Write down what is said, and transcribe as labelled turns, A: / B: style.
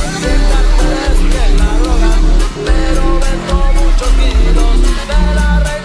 A: famoso, el que la droga, pero vendo muchos kilos de la